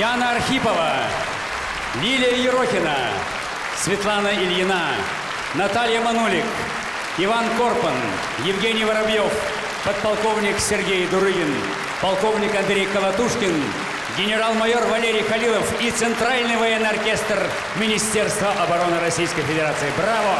Яна Архипова, Лилия Ерохина, Светлана Ильина, Наталья Манулик, Иван Корпан, Евгений Воробьев, подполковник Сергей Дурыгин, полковник Андрей Колотушкин, генерал-майор Валерий Халилов и Центральный военный оркестр Министерства обороны Российской Федерации. Браво!